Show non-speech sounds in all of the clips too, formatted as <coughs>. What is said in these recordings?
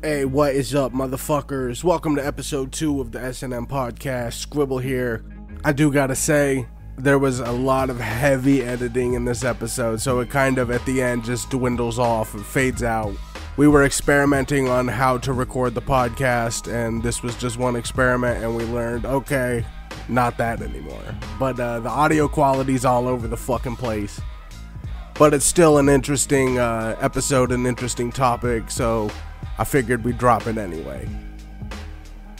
Hey, what is up, motherfuckers? Welcome to episode two of the SNM podcast. Skribbal here. I do gotta say, there was a lot of heavy editing in this episode, so it kind of at the end just dwindles off and fades out. We were experimenting on how to record the podcast, and this was just one experiment, and we learned okay, not that anymore. But uh, the audio quality's all over the fucking place. But it's still an interesting uh, episode, an interesting topic, so I figured we'd drop it anyway.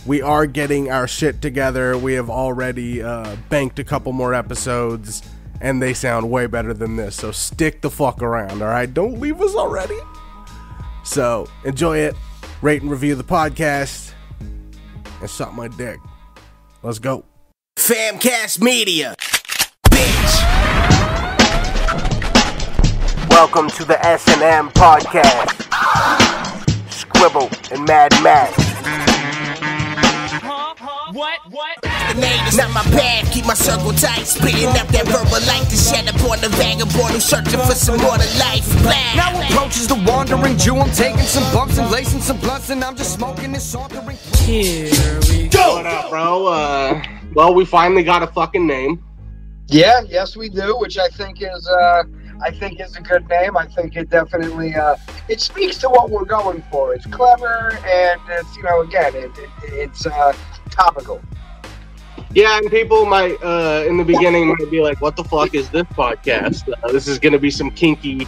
We are getting our shit together. We have already uh, banked a couple more episodes, and they sound way better than this. So stick the fuck around, all right? Don't leave us already. So enjoy it, rate and review the podcast, and suck my dick. Let's go. Famcast Media, bitch. Welcome to the S&M podcast. Skribbal and Madd Maxxx. What? What? The name is not my path, keep my circle tight. Spitting up that verbal light to shed upon the vagabond who's searching for some more to life. Blah. Now approaches the wandering Jew. I'm taking some bumps and lacing some blunts, and I'm just smoking and sauntering. What up, bro? Uh, well, we finally got a fucking name. Yeah, yes, we do, which I think is uh, I think is a good name. I think it definitely uh, it speaks to what we're going for. It's clever and it's you know again it, it, it's uh, topical. Yeah, and people might, uh, in the beginning, might be like, "What the fuck is this podcast? Uh, this is gonna be some kinky,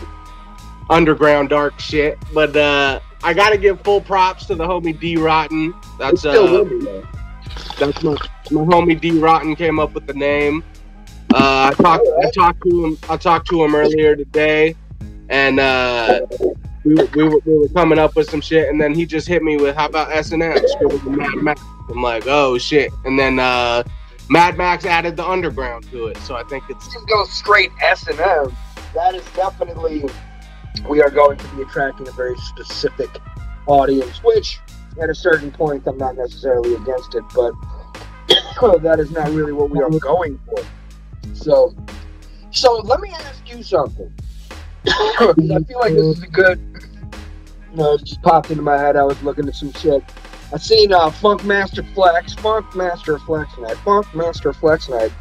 underground, dark shit." But uh, I gotta give full props to the homie Dee Rotten. That's uh, that's my my homie Dee Rotten came up with the name. Uh, I talked I talked to him I talked to him earlier today, and uh, we, were- we, were, we were coming up with some shit, and then he just hit me with, "How about S and M?" I'm like, "Oh shit!" And then uh, Madd Maxxx added the underground to it, so I think it's Just go straight S and M. That is definitely we are going to be attracting a very specific audience, which at a certain point I'm not necessarily against it, but <clears throat> that is not really what we are going for. So, so let me ask you something. <coughs> I feel like this is a good. No, it just popped into my head. I was looking at some shit. I seen uh, Funkmaster Flex, Funkmaster Flex Night, Funkmaster Flex Night.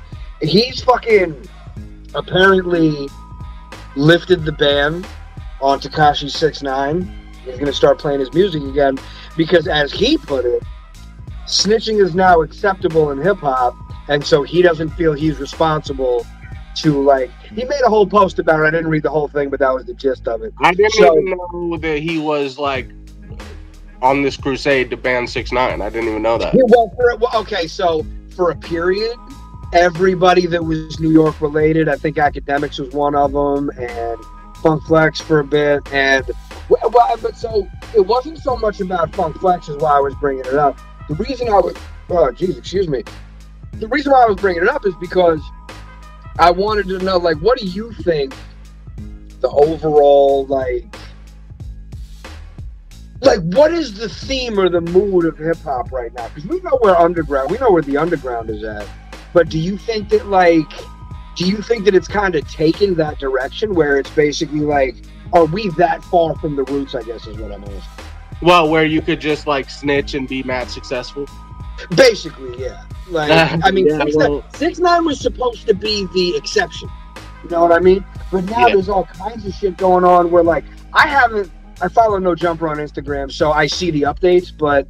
He's fucking apparently lifted the ban on Tekashi Six Nine. He's gonna start playing his music again because, as he put it, snitching is now acceptable in hip hop, and so he doesn't feel he's responsible to like. He made a whole post about it. I didn't read the whole thing, but that was the gist of it. I didn't So- even know that he was like on this crusade to ban six nine. I didn't even know that. Well, for, well, okay, so for a period, everybody that was New York related, I think Akademiks was one of them, and Funk Flex for a bit, and well, well, but so it wasn't so much about Funk Flex is why I was bringing it up. The reason I was, oh, geez, excuse me. The reason why I was bringing it up is because I wanted to know, like, what do you think the overall, like, like what is the theme or the mood of hip hop right now? Because we know where underground, we know where the underground is at. But do you think that like, do you think that it's kind of taken that direction where it's basically like, are we that far from the roots? I guess is what I'm asking. Well, where you could just like snitch and be mad successful. Basically, yeah. Like, I mean, Yeah, six, well- nine, six nine was supposed to be the exception. You know what I mean? But now Yeah. there's all kinds of shit going on where, like, I haven't. I follow No Jumper on Instagram, so I see the updates. But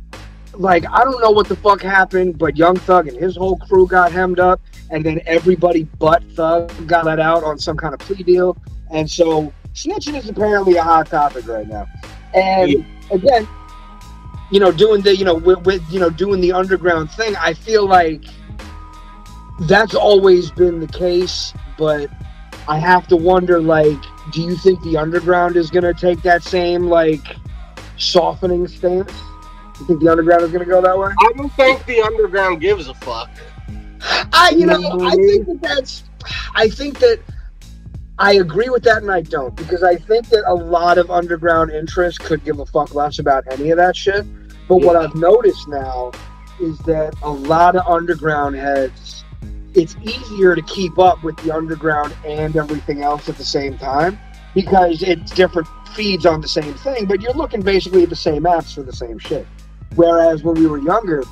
like, I don't know what the fuck happened. But Young Thug and his whole crew got hemmed up, and then everybody but Thug got let out on some kind of plea deal. And so snitching is apparently a hot topic right now. And Yeah. again, you know, doing the, you know, with, with, you know, doing the underground thing, I feel like that's always been the case, but I have to wonder, like, do you think the underground is going to take that same, like, softening stance? Do you think the underground is going to go that way? I don't think the underground gives a fuck. I, you know, You know what I I think that that's, I think that I agree with that and I don't because I think that a lot of underground interest could give a fuck less about any of that shit. But what I've noticed now is that a lot of underground heads, it's easier to keep up with the underground and everything else at the same time because it's different feeds on the same thing, but you're looking basically at the same apps for the same shit. Whereas when we were younger,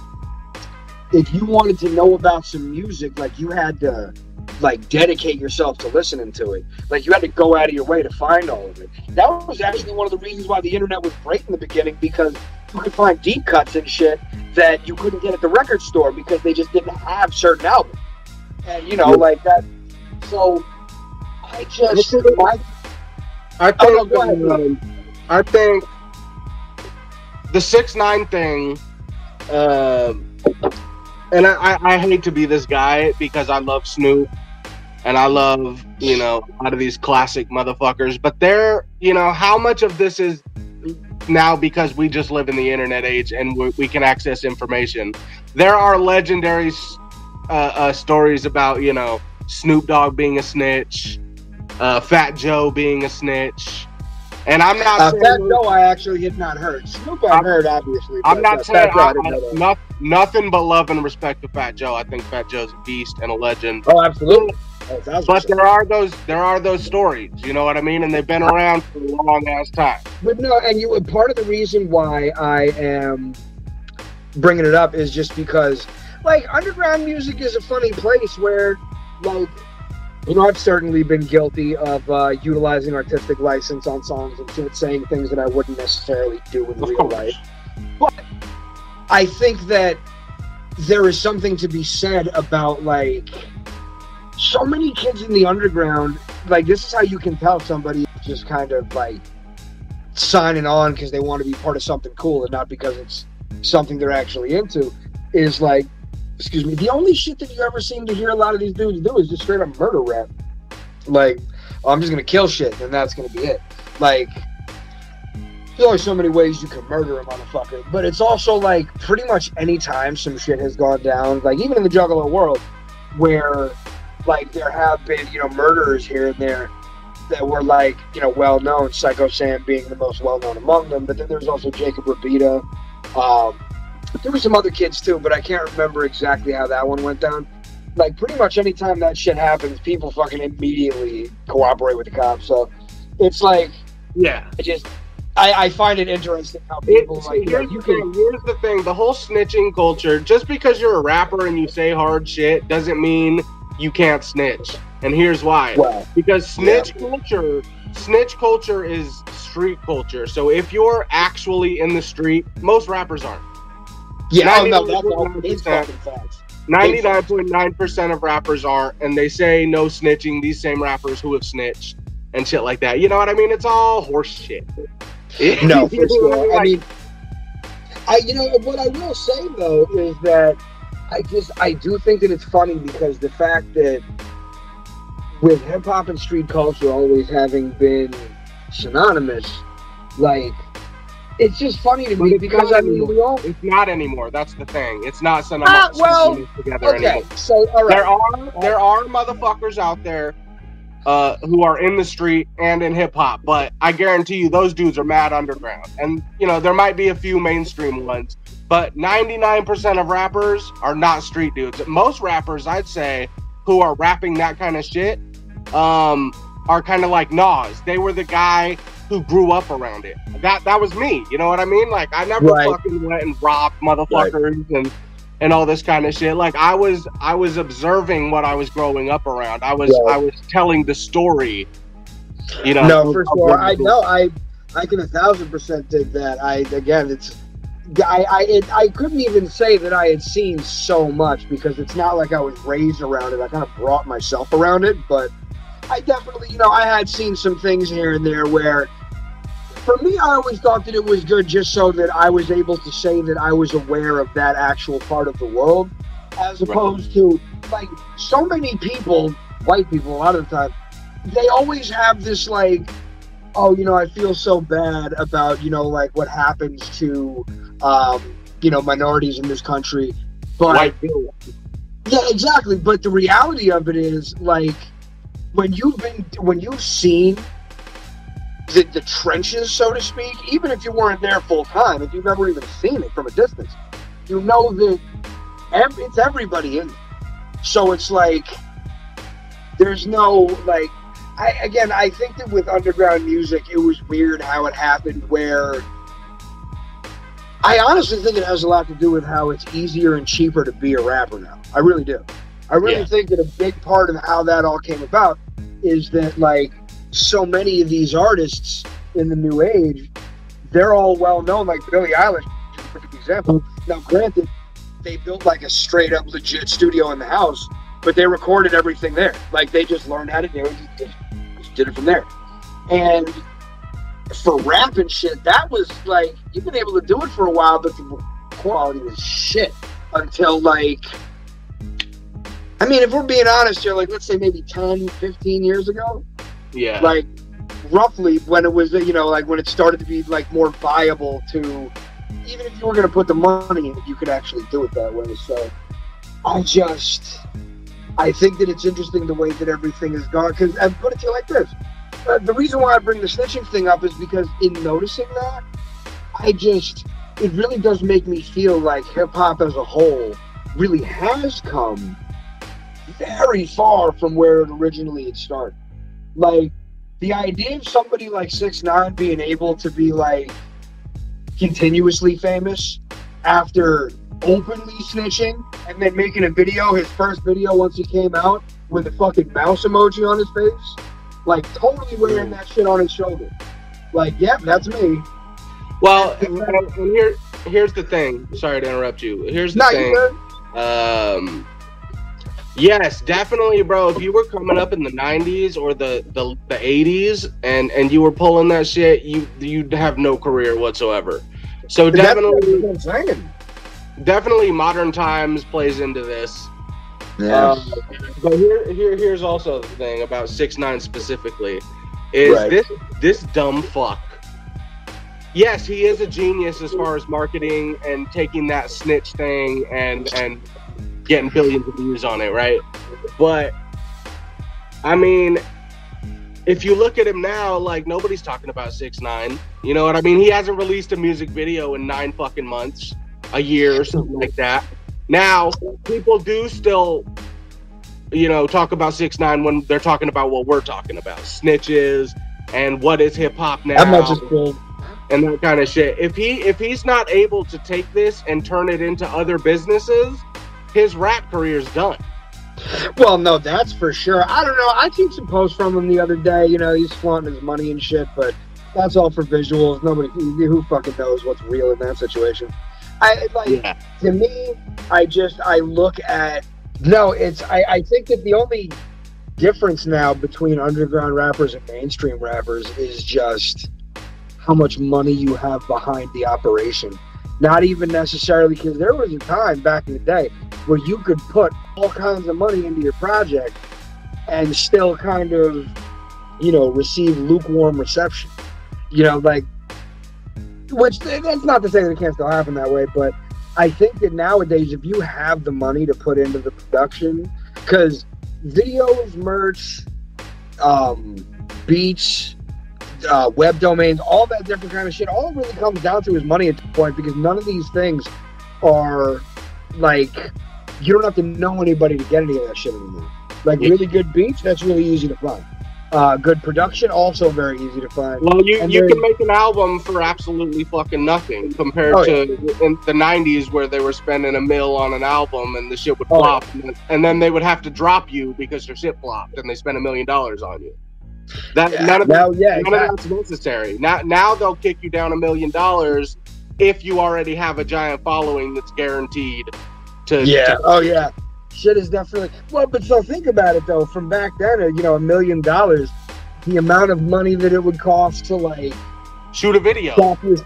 if you wanted to know about some music, like you had to like dedicate yourself to listening to it. Like you had to go out of your way to find all of it. That was actually one of the reasons why the internet was great in the beginning because you could find deep cuts and shit that you couldn't get at the record store because they just didn't have certain albums. And you know, like that. So I just my I Oh, no, think go ahead. um, I think the six nine thing. Um, and I, I, I hate to be this guy because I love Snoop and I love you know a lot of these classic motherfuckers. But they're you know how much of this is now because we just live in the internet age and we, we can access information. There are legendary uh, uh, stories about you know Snoop Dogg being a snitch, uh, Fat Joe being a snitch, and I'm not uh, Fat Joe I actually had not heard. Snoop I I'm- heard obviously. I'm not uh, saying I I, I, not, nothing but love and respect to Fat Joe. I think Fat Joe's a beast and a legend. Oh, absolutely. Oh, thousand But there are those there are those stories, you know what I mean, and they've been around for a long ass time. But no, and you part of the reason why I am bringing it up is just because, like, underground music is a funny place where, like, you know, I've certainly been guilty of uh, utilizing artistic license on songs and saying things that I wouldn't necessarily do in Of real course. life. But I think that there is something to be said about like so many kids in the underground. Like, this is how you can tell somebody just kind of like signing on because they want to be part of something cool and not because it's something they're actually into is like excuse me the only shit that you ever seem to hear a lot of these dudes do is just straight up murder rap like oh, i'm just gonna kill shit and that's gonna be it like there's only so many ways you can murder a motherfucker but it's also like pretty much any time some shit has gone down like even in the juggalo world where like there have been you know murderers here and there that were like, you know, well known, Psycho Sam being the most well known among them. But then there's also Jacob Rabita. Um, there were some other kids too, but I can't remember exactly how that one went down. Like pretty much anytime that shit happens, people fucking immediately cooperate with the cops. So it's like Yeah. I just I, I find it interesting how It, people see, like you, know, here's, you the can thing, here's the thing. The whole snitching culture, just because you're a rapper and you say hard shit doesn't mean you can't snitch. And here's why. well because snitch culture snitch culture is street culture so if you're actually in the street most rappers aren't yeah oh no that's all 99% it's fucking facts. 99.9% of rappers are and they say no snitching these same rappers who have snitched and shit like that you know what i mean it's all horse shit <laughs> No, for sure. I mean, I you know what I will say though is that I just I do think that it's funny because the fact that with hip hop and street culture always having been synonymous, like it's just funny to me because I mean anymore. we all it's not anymore that's the thing it's not synonymous uh, well, together okay. anymore So all there are there are motherfuckers out there uh, who are in the street and in hip hop, but I guarantee you those dudes are mad underground. And you know there might be a few mainstream ones, but 99% of rappers are not street dudes. Most rappers, I'd say, who are rapping that kind of shit, um, are kind of like Nas. They were the guy who grew up around it. That that was me. You know what I mean? Like I never Right. fucking went and robbed motherfuckers and and all this kind of shit. Like I was I was observing what I was growing up around. I was Yeah. I was telling the story. You know. no, for sure. I know. I I can a thousand percent dig that. I again, it's I I it, I couldn't even say that I had seen so much because it's not like I was raised around it. I kind of brought myself around it, but I definitely, you know, I had seen some things here and there where. For me, I always thought that it was good just so that I was able to say that I was aware of that actual part of the world, as opposed to like so many people, white people, a lot of the time, they always have this like oh you know i feel so bad about you know like what happens to um you know minorities in this country. But White yeah exactly. But the reality of it is like when you've been when you've seen the, the trenches so to speak even if you weren't there full time if you've never even seen it from a distance you know that it's everybody in it. so it's like there's no like I again, I think that with underground music, it was weird how it happened. Where I honestly think it has a lot to do with how it's easier and cheaper to be a rapper now. I really do. I really Yeah. think that a big part of how that all came about is that like so many of these artists in the new age, they're all well known. Like Billie Eilish, is a perfect example. Now, granted, they built like a straight up legit studio in the house, but they recorded everything there. Like they just learned how to do it, just, did it from there. And for rap and shit, that was like you've been able to do it for a while, but the quality was shit until like. I mean, if we're being honest here, like let's say maybe 10, 15 years ago, Yeah. like roughly when it was you know like when it started to be like more viable to even if you were going to put the money in you could actually do it that way so i just i think that it's interesting the way that everything has gone because i put it to you like this uh, the reason why i bring the snitching thing up is because in noticing that i just it really does make me feel like hip-hop as a whole really has come very far from where it originally had started like the idea of somebody like six nine being able to be like continuously famous after openly snitching and then making a video, his first video once he came out with a fucking mouse emoji on his face, like totally wearing that shit on his shoulder. Like, yep, that's me. Well, here, here's the thing. Sorry to interrupt you. Here's the Nah, thing. Um, yes, definitely, bro. If you were coming up in the '90s or the the, the '80s and and you were pulling that shit, you you'd have no career whatsoever. So definitely, what I'm saying. definitely, modern times plays into this. Yeah. Um, but here, here, here's also the thing about six nine specifically, is Right. this this dumb fuck. Yes, he is a genius as far as marketing and taking that snitch thing and and getting billions of views on it, right? But I mean, if you look at him now, like nobody's talking about six nine. You know what I mean? He hasn't released a music video in nine fucking months, a year or something like that. Now, people do still, you know, talk about six nine when they're talking about what we're talking about, snitches and what is hip hop now, I'm not just and that kind of shit. If he if he's not able to take this and turn it into other businesses, his rap career's done. Well, no, that's for sure. I don't know. I seen some posts from him the other day. You know, he's flaunting his money and shit, but that's all for visuals. Nobody, who fucking knows what's real in that situation. I like Yeah. to me. I just I look at no. It's I I think that the only difference now between underground rappers and mainstream rappers is just how much money you have behind the operation. Not even necessarily because there was a time back in the day where you could put all kinds of money into your project and still kind of, you know, receive lukewarm reception. You know, like, which that's not to say that it can't still happen that way, but I think that nowadays, if you have the money to put into the production, because videos, merch, um, beats, uh, web domains, all that different kind of shit, all it really comes down to is money at this point because none of these things are like you don't have to know anybody to get any of that shit anymore. Like really good beats, that's really easy to find. Uh, good production, also very easy to find. Well, you, And you can make an album for absolutely fucking nothing compared Oh, to in the '90s where they were spending a mill on an album and the shit would Oh, flop, and, then, and then they would have to drop you because your shit flopped and they spent a million dollars on you. That none of now, yeah, none exactly. of that's necessary. Now, now they'll kick you down a million dollars if you already have a giant following that's guaranteed to. Yeah. to- Oh yeah. Shit is definitely well, but so think about it though. From back then, you know, a million dollars, the amount of money that it would cost to like shoot a video. your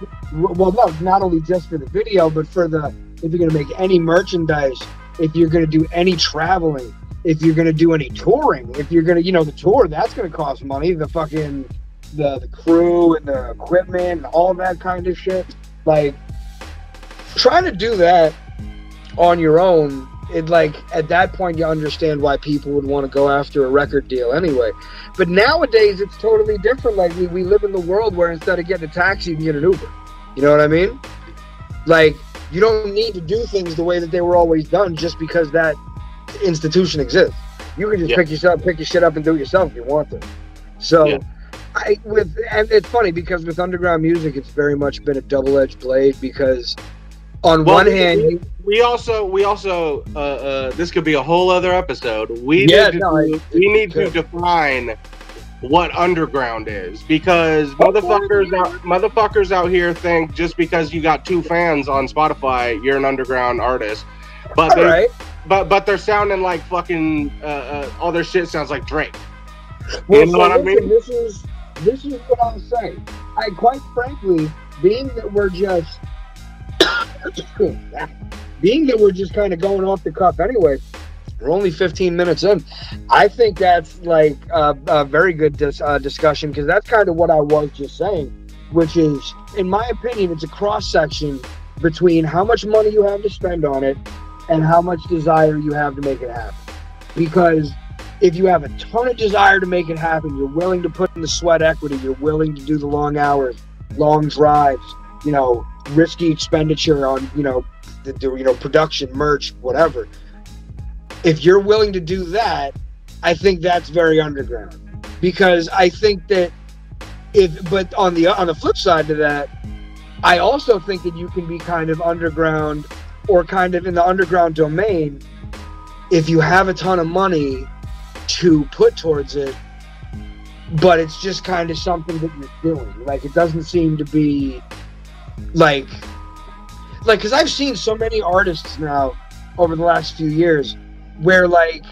well, no, not only just for the video, but for the if you're gonna make any merchandise, if you're gonna do any traveling, if you're gonna do any touring, if you're gonna, you know, the tour that's gonna cost money. The fucking the the crew and the equipment and all that kind of shit. Like trying to do that on your own it like at that point you understand why people would want to go after a record deal anyway. But nowadays it's totally different. Like we, we live in the world where instead of getting a taxi you can get an uber. You know what i mean? Like you don't need to do things the way that they were always done just because that institution exists. You can just Yeah. pick yourself pick your shit up and do it yourself if you want to. So, Yeah. I with and it's funny because with underground music, it's very much been a double edged blade because on Well, one we- hand, We also, we also, uh, uh, this could be a whole other episode. We Yeah, need to, no, it- we need to define what underground is because motherfuckers out, motherfuckers out here think just because you got two fans on Spotify, you're an underground artist. But they, right. but but they're sounding like fucking uh, uh, all their shit sounds like Drake. Well, You know so what I mean? This is this is what I'll say. I quite frankly, being that we're just being that we're just kind of going off the cuff anyway. We're only 15 minutes in. I think that's like a, a very good dis- uh, discussion because that's kind of what I was just saying, which is, in my opinion, it's a cross section between how much money you have to spend on it and how much desire you have to make it happen. Because if you have a ton of desire to make it happen, you're willing to put in the sweat equity, you're willing to do the long hours, long drives, you know, risky expenditure on, you know, the, the you know, production, merch, whatever. If you're willing to do that, I think that's very underground. Because I think that if but on the on the flip side to that, I also think that you can be kind of underground or kind of in the underground domain if you have a ton of money to put towards it, but it's just kind of something that you're doing. Like it doesn't seem to be like like because I've seen so many artists now over the last few years where like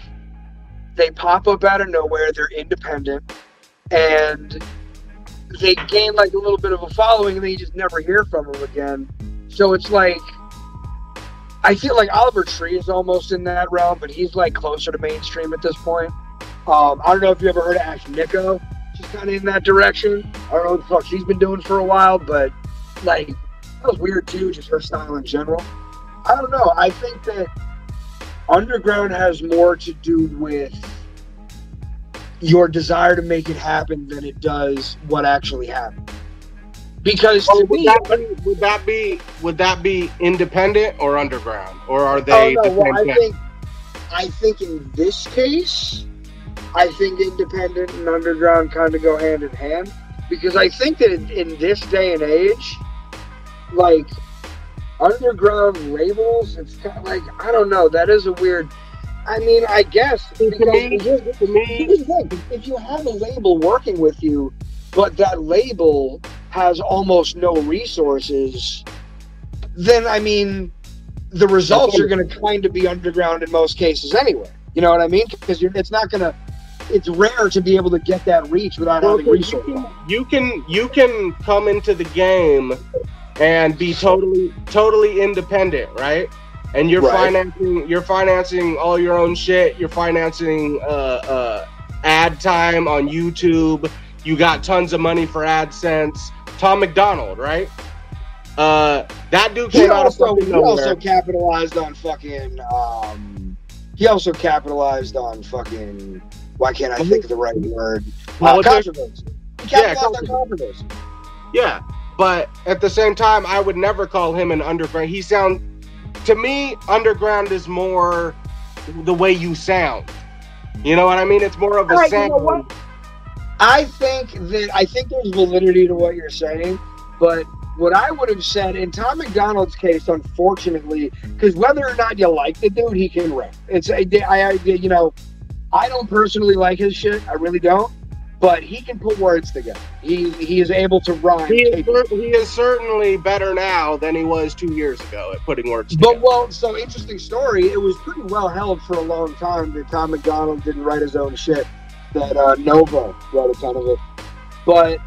they pop up out of nowhere, they're independent, and they gain like a little bit of a following, and then you just never hear from them again. So it's like I feel like Oliver Tree is almost in that realm, but he's like closer to mainstream at this point. Um, I don't know if you ever heard of Ashnikko. She's kind of in that direction. I don't know what the fuck she's been doing for a while, but like that was weird too, just her style in general. I don't know. I think that underground has more to do with your desire to make it happen than it does what actually happened. Because Oh, to would me, that be would that be would that be independent or underground or are they? Oh no! the Well, I think, I think in this case, I think independent and underground kind of go hand in hand because I think that in, in this day and age, like underground labels, it's kind of like I don't know. That is a weird. I mean, I guess To because me- here's- to me- here's the thing, if you have a label working with you, but that label has almost no resources, then I mean, the results are going to kind of be underground in most cases anyway. You know what I mean? Because you're, it's not going to. It's rare to be able to get that reach without Well, having resources. you, can, you can you can come into the game and be totally totally independent, right? And you're Right. financing you're financing all your own shit. You're financing uh, uh, ad time on YouTube. You got tons of money for AdSense. Tom MacDonald, right? Uh, that dude He came out of also, he nowhere. also capitalized on fucking. Um, he also capitalized on fucking. Why can't I think of the right word? Uh, controversy. He Yeah, capitalized on controversy. Yeah, but at the same time, I would never call him an underground. He sound to me, underground is more the way you sound. You know what I mean? It's more of a Alright, you sound. know? I think that I think there's validity to what you're saying, but what I would have said in Tom MacDonald's case, unfortunately, because whether or not you like the dude, he can rap. It's I, I, you know, I don't personally like his shit. I really don't, but he can put words together. He he is able to rhyme. He is, cer- he is certainly better now than he was two years ago at putting words But together. well, so interesting story. It was pretty well held for a long time that Tom MacDonald didn't write his own shit. That uh, Nova wrote a ton of it. But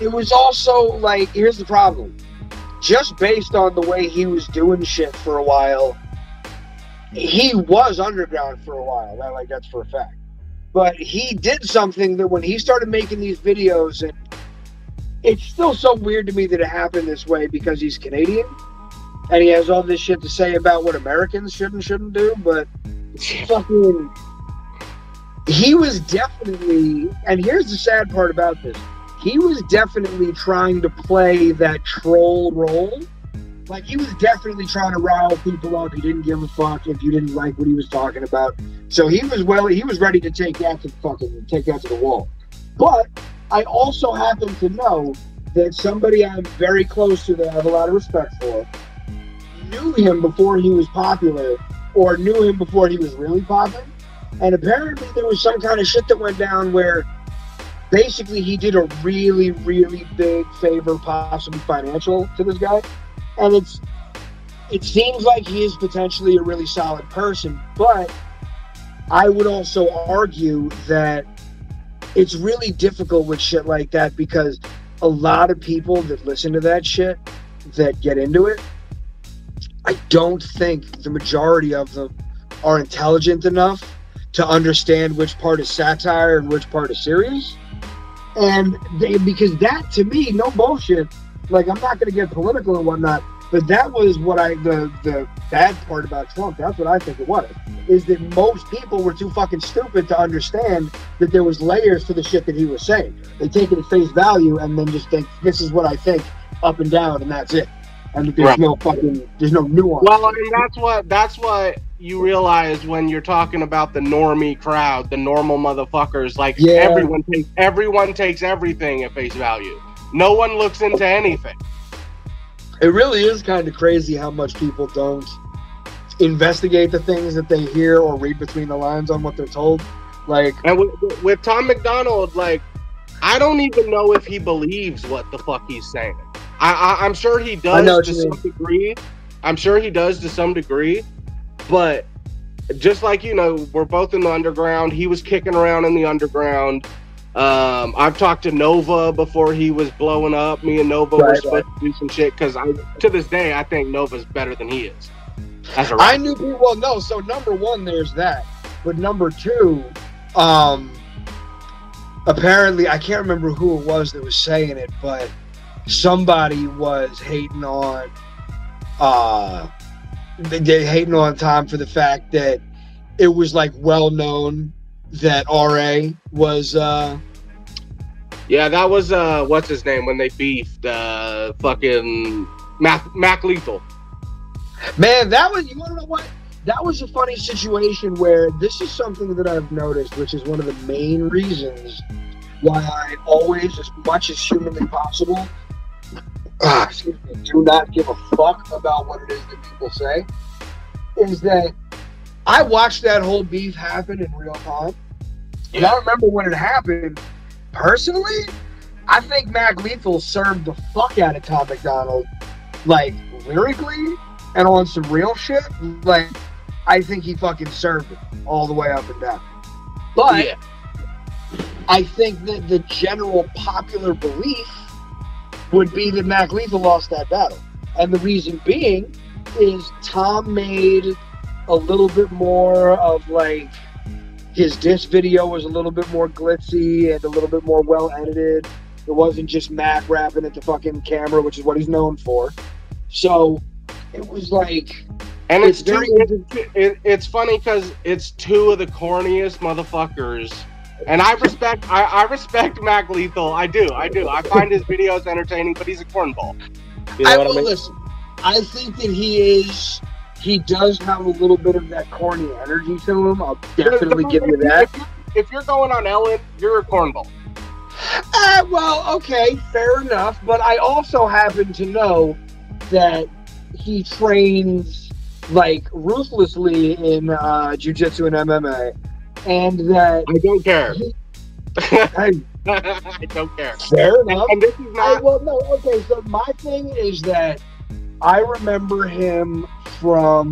it was also like, here's the problem. Just based on the way he was doing shit for a while, he was underground for a while. That, like that's for a fact. But he did something that when he started making these videos, and it's still so weird to me that it happened this way because he's Canadian and he has all this shit to say about what Americans should and shouldn't do, but <laughs> fucking he was definitely and here's the sad part about this. He was definitely trying to play that troll role. Like he was definitely trying to rile people up. He didn't give a fuck if you didn't like what he was talking about. So he was well he was ready to take that to the fucking take that to the wall. But I also happen to know that somebody I'm very close to that I have a lot of respect for knew him before he was popular or knew him before he was really popular. And apparently there was some kind of shit that went down where basically he did a really, really big favor, possibly financial, to this guy. And it's it seems like he is potentially a really solid person, but I would also argue that it's really difficult with shit like that because a lot of people that listen to that shit that get into it, I don't think the majority of them are intelligent enough to understand which part is satire and which part is serious. And they, because that to me, no bullshit. Like I'm not going to get political and whatnot, but that was what I the the bad part about Trump. That's what I think it was. Is that most people were too fucking stupid to understand that there was layers to the shit that he was saying. They take it at face value and then just think this is what I think up and down, and that's it. And that there's Right. no fucking there's no nuance. Well, I mean, that's what that's what you realize when you're talking about the normie crowd, the normal motherfuckers. Like Yeah. everyone takes everyone takes everything at face value. No one looks into anything. it really is kind of crazy how much people don't investigate the things that they hear or read between the lines on what they're told. Like, And with, with Tom MacDonald, like, I don't even know if he believes what the fuck he's saying. I, I'm sure he does to some degree. I'm sure he does to some degree, but just like you know, we're both in the underground. He was kicking around in the underground. Um, I've talked to Nova before he was blowing up. Me and Nova were Right, supposed to do some shit because I, to this day, I think Nova's better than he is. As a I knew people. Well, no. So number one, there's that. But number two, um, apparently I can't remember who it was that was saying it, but somebody was hating on, uh, they, they hating on Tom for the fact that it was like well known that Ra was. uh Yeah, that was uh, what's his name when they beefed? Uh, fucking Mac, Mac Lethal. Man, that was you want to know what? That was a funny situation where this is something that I've noticed, which is one of the main reasons why I always, as much as humanly possible, <clears throat> excuse me, do not give a fuck about what it is that people say. Is that I watched that whole beef happen in real time, and I remember when it happened. Personally, I think Mac Lethal served the fuck out of Tom MacDonald, like lyrically and on some real shit, like I think he fucking served it all the way up and down. But yeah, I think that the general popular belief would be that Mac Lethal lost that battle. And the reason being is Tom made a little bit more of like his disc video was a little bit more glitzy and a little bit more well edited. It wasn't just Mac rapping at the fucking camera, which is what he's known for. So it was like and it's, it's very- it's, it, it's funny because it's two of the corniest motherfuckers. And I respect, I, I respect Mac Lethal. I do, I do. I find his videos entertaining, but he's a cornball. You know I will I mean? listen. I think that he is. He does have a little bit of that corny energy to him. I'll definitely give you that. If you're, going on Ellen, you're a cornball. Uh, well, okay, fair enough. But I also happen to know that he trains like ruthlessly in uh, jujitsu and MMA, and that I don't care. <laughs> hey, I don't care. fair enough. And this is I, not. well, no, okay. So my thing is that I remember him from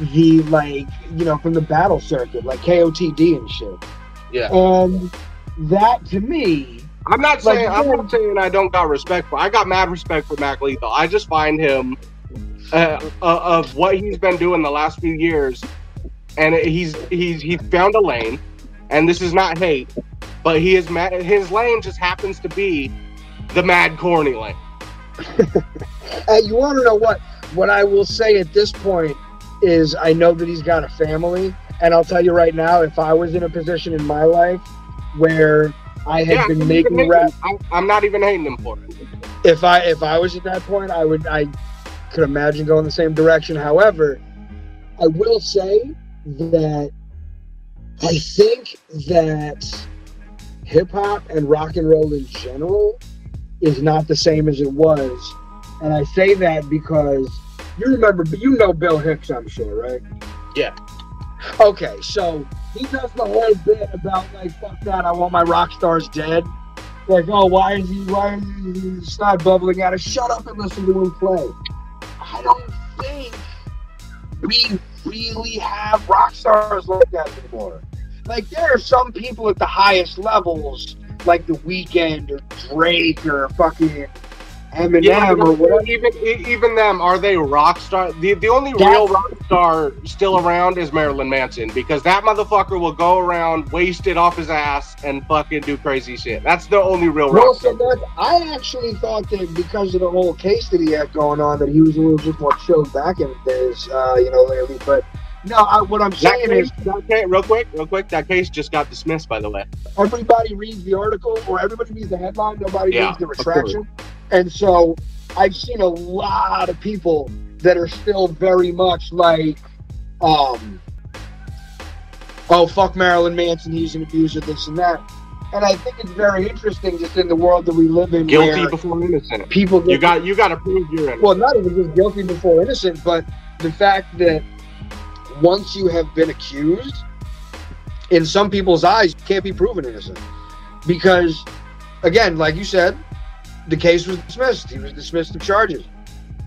the like, you know, from the battle circuit, like KOTD and shit. Yeah. And that to me, I'm not Like, saying I'm yeah. not saying I don't got respect for. I got mad respect for Mac Lethal. I just find him uh, uh, of what he's been doing the last few years, and he's he's he found a lane, and this is not hate, but he is mad. His lane just happens to be the mad corny lane. <laughs> uh, you want to know what? What I will say at this point is, I know that he's got a family, and I'll tell you right now, if I was in a position in my life where I had Yeah, been I'm making rap, hating- I, I'm not even hating him for it. if I if I was at that point, I would I could imagine going the same direction. However, I will say that I think that hip hop and rock and roll in general is not the same as it was. And I say that because you remember, you know Bill Hicks, I'm sure, right? Yeah. Okay, so he does the whole bit about like, fuck that, I want my rock stars dead. Like, oh, why is he, why is he he's not bubbling out of? Shut up and listen to him play. I don't think we really have rock stars like that anymore. Like, there are some people at the highest levels, like The Weeknd or Drake or fucking Eminem Yeah, or whatever. even even them are they rock star? The the only That's- real rock star still around is Marilyn Manson because that motherfucker will go around wasted off his ass and fucking do crazy shit. That's the only real Well, rock so star. that, I actually thought that because of the whole case that he had going on, that he was a little bit more chilled back in the days, uh, you know, lately. But no, I, what I'm saying case, is that real quick, real quick, that case just got dismissed, by the way. everybody reads the article or everybody reads the headline, nobody Yeah, reads the retraction. And so I've seen a lot of people that are still very much like, um, oh, fuck Marilyn Manson, he's an abuser, this and that. And I think it's very interesting just in the world that we live in Guilty before innocent. people You got you got to prove you're innocent. well, not even just guilty before innocent, but the fact that once you have been accused, in some people's eyes, you can't be proven innocent. Because, again, like you said, the case was dismissed. He was dismissed of charges.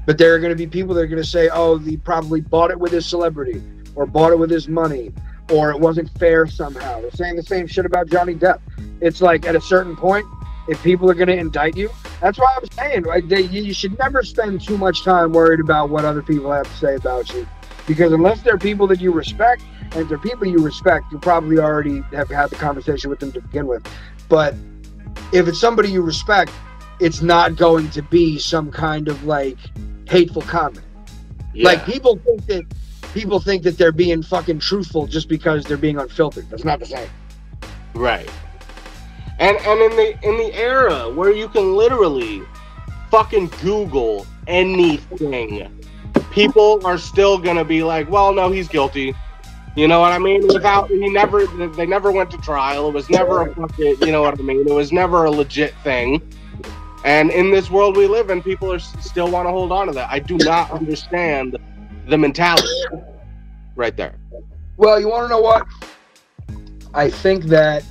But there are going to be people that are going to say, oh, he probably bought it with his celebrity, or bought it with his money, or it wasn't fair somehow. They're saying the same shit about Johnny Depp. It's like at a certain point, if people are going to indict you, that's why I'm saying right, they, you you should never spend too much time worried about what other people have to say about you, because unless they're people that you respect, and if they're people you respect, you probably already have had the conversation with them to begin with. But if it's somebody you respect, it's not going to be some kind of like hateful comment. Yeah. Like people think that people think that they're being fucking truthful just because they're being unfiltered. That's not the same. Right. And and in the in the era where you can literally fucking Google anything, people are still gonna be like, well, no, he's guilty. You know what I mean? Without he never they never went to trial. It was never a fucking you know what I mean? It was never a legit thing. And in this world we live in, people are still want to hold on to that. I do not understand the mentality right there. Well, you want to know what? I think that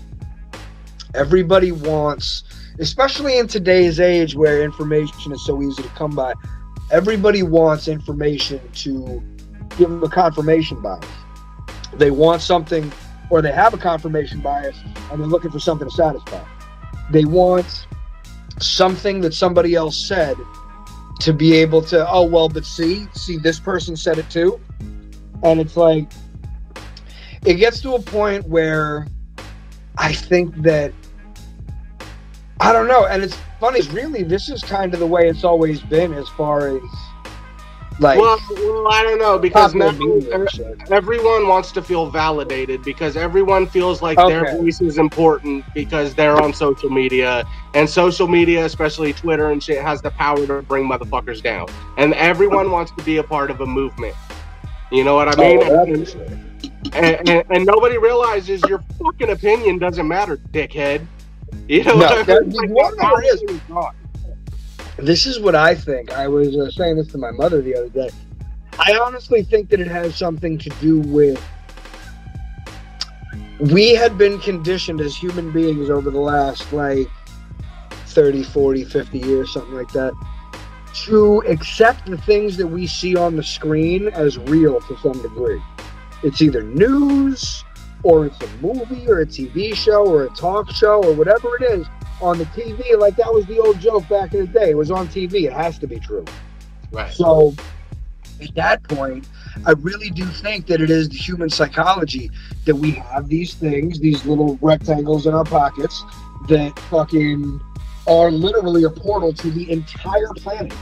everybody wants, especially in today's age where information is so easy to come by, everybody wants information to give them a confirmation bias. They want something, or they have a confirmation bias, and they're looking for something to satisfy. They want something that somebody else said to be able to, oh, well, but see, see, this person said it too. And it's like, it gets to a point where I think that I don't know, and it's funny. Really, this is kind of the way it's always been, as far as like well, well, I don't know because now media and shit. everyone wants to feel validated because everyone feels like their voice is important because they're on social media and social media especially twitter and shit has the power to bring motherfuckers down and everyone wants to be a part of a movement you know what i mean Oh, and, and, and, and nobody realizes your fucking opinion doesn't matter dickhead you know No, what I that- mean? Like, wanna what it is? everything's gone. this is what I think. I was uh, saying this to my mother the other day. I honestly think that it has something to do with we had been conditioned as human beings over the last like 30, 40, 50 years, something like that, to accept the things that we see on the screen as real to some degree. It's either news or it's a movie or a TV show or a talk show or whatever it is on the TV. Like that was the old joke back in the day. It was on TV. It has to be true. right So at that point, I really do think that it is the human psychology that we have these things, these little rectangles in our pockets that fucking are literally a portal to the entire planet.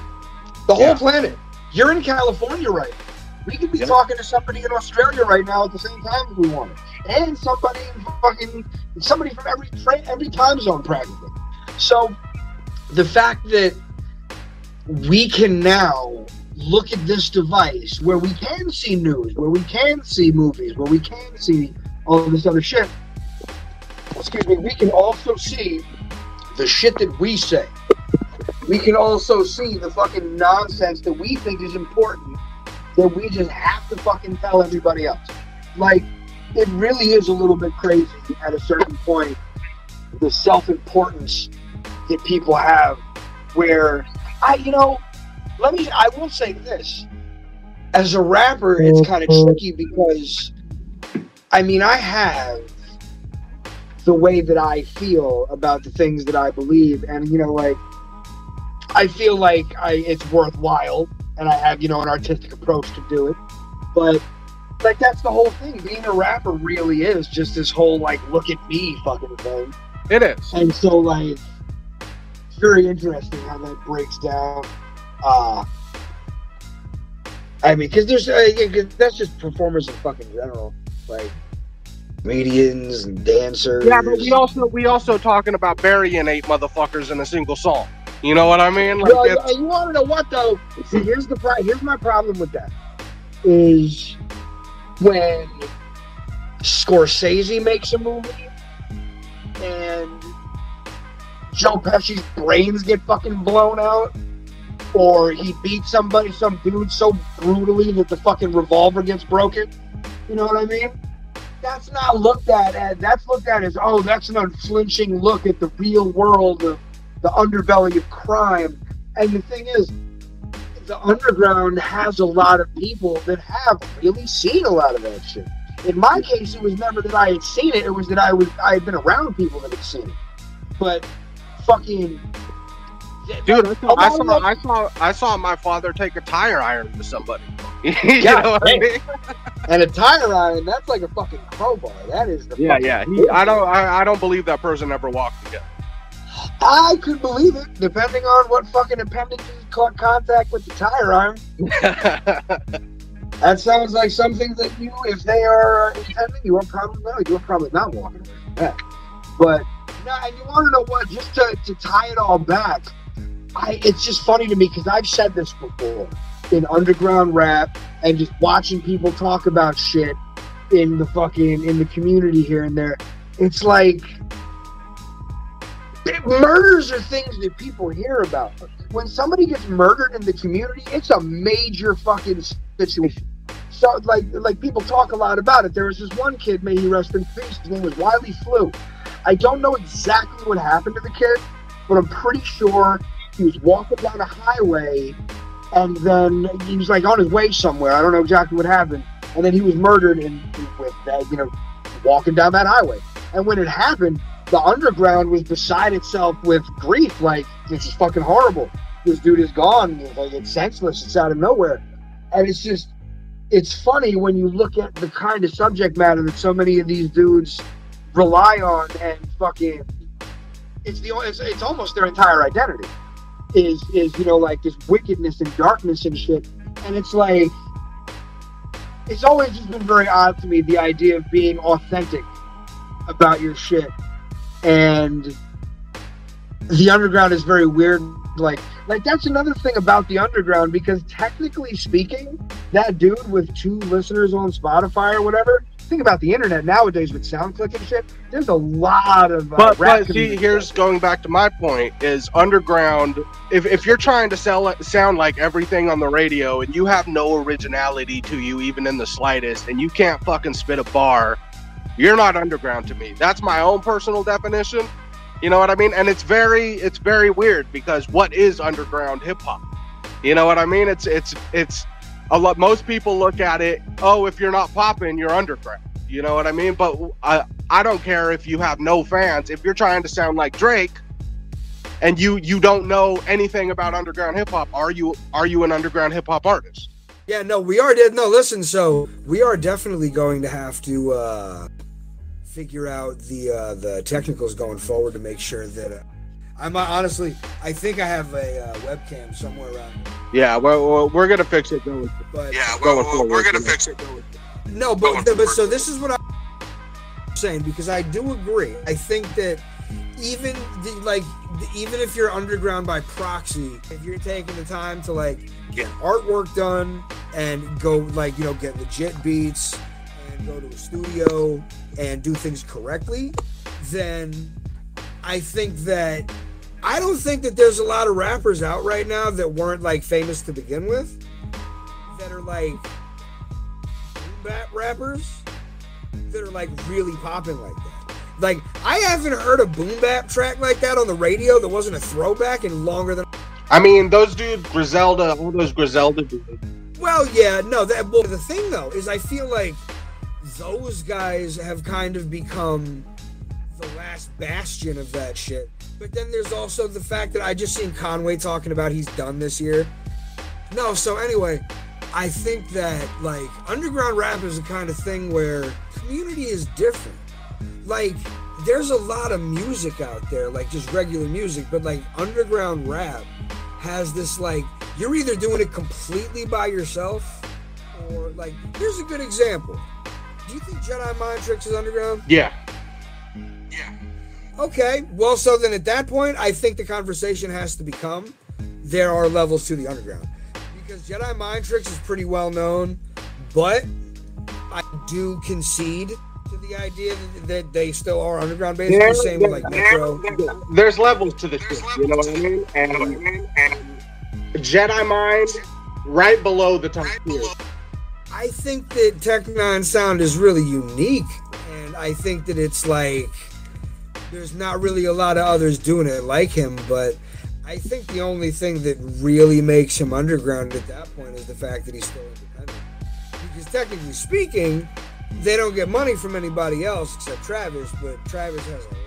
The whole planet. You're in California right now. We could be talking to somebody in Australia right now at the same time if we wanted. And somebody in fucking somebody from every tra- every time zone practically. So the fact that we can now look at this device where we can see news, where we can see movies, where we can see all of this other shit. excuse me, we can also see the shit that we say. We can also see the fucking nonsense that we think is important that we just have to fucking tell everybody else. Like, it really is a little bit crazy at a certain point, the self importance that people have, where I, you know, let me, I will say this. As a rapper, it's mhm. kind of tricky because, I mean, I have the way that I feel about the things that I believe, and you know, like I feel like I it's worthwhile, and I have you know an artistic approach to do it, but like that's the whole thing. Being a rapper really is just this whole like look at me fucking thing, It is. and so like it's very interesting how that breaks down. Uh, I mean, because there's uh, yeah, that's just performers in fucking general, like comedians and dancers. Yeah, but we also we also talking about burying eight motherfuckers in a single song. You know what I mean? Like Well, it's- you want to know what though? See, here's the pro- here's my problem with that is when Scorsese makes a movie and Joe Pesci's brains get fucking blown out, or he beats somebody, some dude so brutally that the fucking revolver gets broken. You know what I mean? That's not looked at as that's looked at as oh that's an unflinching look at the real world of the underbelly of crime. And the thing is, the underground has a lot of people that have really seen a lot of that shit. In my case, it was never that I had seen it; it was that I was I had been around people that had seen it. But fucking Dude, I saw, I saw, I saw, I saw my father take a tire iron to somebody. <laughs> you Yeah, know what I mean? and a tire iron, that's like a fucking crowbar. That is the Yeah, yeah. He, I don't, I, I don't believe that person ever walked again. I could believe it, depending on what fucking appendages caught contact with the tire iron. <laughs> That sounds like something that you, if they are intending, you are probably no, you are probably not walking. But no, and you want to know what? Just to, to tie it all back, I it's just funny to me because I've said this before in underground rap and just watching people talk about shit in the fucking in the community here and there. It's like it- murders are things that people hear about. When somebody gets murdered in the community, it's a major fucking situation. So like like people talk a lot about it. There was this one kid, may he rest in peace. His name was Wiley Flew. I don't know exactly what happened to the kid, but I'm pretty sure he was walking down a highway, and then he was like on his way somewhere. I don't know exactly what happened, and then he was murdered in with that, you know, walking down that highway. And when it happened, the underground was beside itself with grief. Like this is fucking horrible. This dude is gone. Like it's senseless. It's out of nowhere, and it's just it's funny when you look at the kind of subject matter that so many of these dudes rely on and fucking it's the it's, it's almost their entire identity is is you know like this wickedness and darkness and shit and it's like it's always just been very odd to me the idea of being authentic about your shit and the underground is very weird like like that's another thing about the underground because technically speaking that dude with two listeners on spotify or whatever think about the internet nowadays with SoundClick and shit there's a lot of uh, But, but see, here's going back to my point: is underground. If, if you're trying to sell it, sound like everything on the radio, and you have no originality to you, even in the slightest, and you can't fucking spit a bar, you're not underground to me. That's my own personal definition. You know what I mean? And it's very, it's very weird because what is underground hip hop? You know what I mean? It's, it's, it's a lot. Most people look at it. Oh, if you're not popping, you're underground. You know what I mean? But I, I don't care if you have no fans. If you're trying to sound like Drake, and you you don't know anything about underground hip hop, are you are you an underground hip hop artist? Yeah, no, we are. No, listen. So we are definitely going to have to uh, figure out the uh, the technicals going forward to make sure that. Uh, I'm uh, honestly, I think I have a uh, webcam somewhere around. Here, Yeah, well, well we're gonna fix it. Going, but yeah, going forward. you know. fix it. going. No, but but so this is what I'm saying because I do agree. I think that even the, like even if you're underground by proxy, if you're taking the time to like get artwork done and go like you know get legit beats and go to a studio and do things correctly, then I think that I don't think that there's a lot of rappers out right now that weren't like famous to begin with that are like rap rappers that are like really popping like that. Like I haven't heard a boom bap track like that on the radio that wasn't a throwback in longer than I mean, those dudes, Griselda, all those Griselda dudes. Well, yeah, no, that well the thing though is I feel like those guys have kind of become the last bastion of that shit. But then there's also the fact that I just seen Conway talking about he's done this year. No, so anyway, I think that like underground rap is the kind of thing where community is different. Like there's a lot of music out there, like just regular music, but like underground rap has this like you're either doing it completely by yourself or like here's a good example. Do you think Jedi Mind Tricks is underground? Yeah. Yeah. Okay, well, so then at that point, I think the conversation has to become there are levels to the underground because Jedi Mind Tricks is pretty well known, but I do concede to the idea that, that they still are underground. Basically, the same with like Metro. There's levels to this shit, you know what I mean? And, and Jedi Mind, right below the top tier. I think that Tech Sound is really unique, and I think that it's like there's not really a lot of others doing it like him. But I think the only thing that really makes him underground at that point is the fact that he's still independent. Because technically speaking, they don't get money from anybody else except Travis. But Travis has a